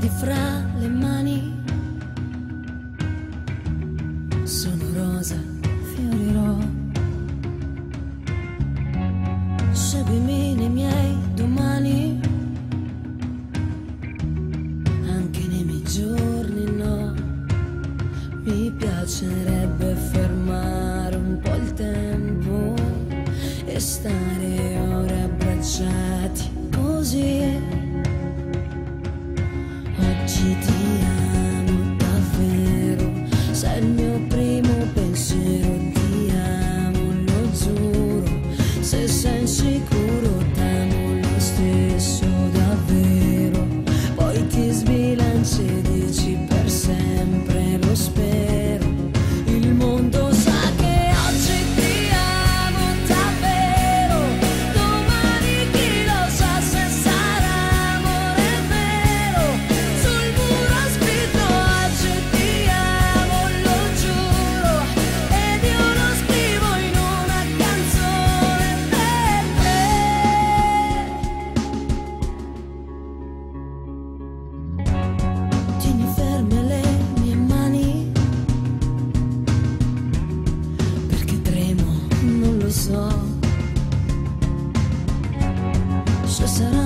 prendi fra le mani. Sono rosa, fiorirò. Seguimi nei miei domani. Anche nei miei giorni no. Mi piacerebbe fermare un po' il tempo e stare ore abbracciati così. Ti amo davvero, sei il mio primo pensiero, ti amo, lo giuro. Se sei insicuro, 说散